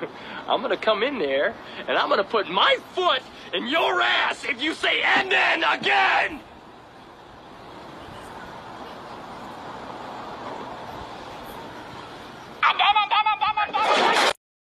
I'm gonna come in there and I'm gonna put my foot in your ass if you say and then again!